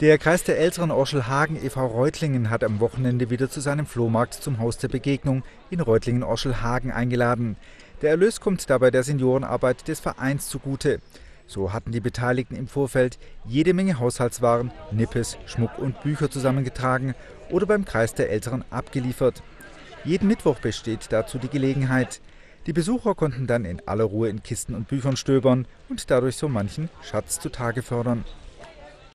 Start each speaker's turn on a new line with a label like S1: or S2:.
S1: Der Kreis der älteren Orschelhagen e.V. Reutlingen hat am Wochenende wieder zu seinem Flohmarkt zum Haus der Begegnung in Reutlingen-Orschelhagen eingeladen. Der Erlös kommt dabei der Seniorenarbeit des Vereins zugute. So hatten die Beteiligten im Vorfeld jede Menge Haushaltswaren, Nippes, Schmuck und Bücher zusammengetragen oder beim Kreis der Älteren abgeliefert. Jeden Mittwoch besteht dazu die Gelegenheit. Die Besucher konnten dann in aller Ruhe in Kisten und Büchern stöbern und dadurch so manchen Schatz zutage fördern.